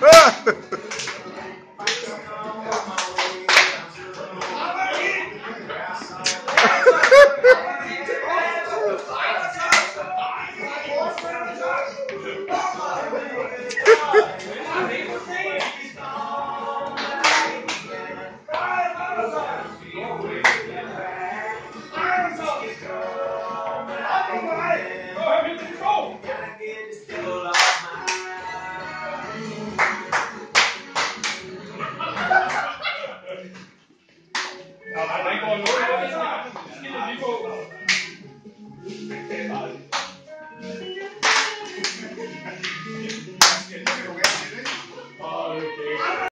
Ja, han noget. Han skal lige på.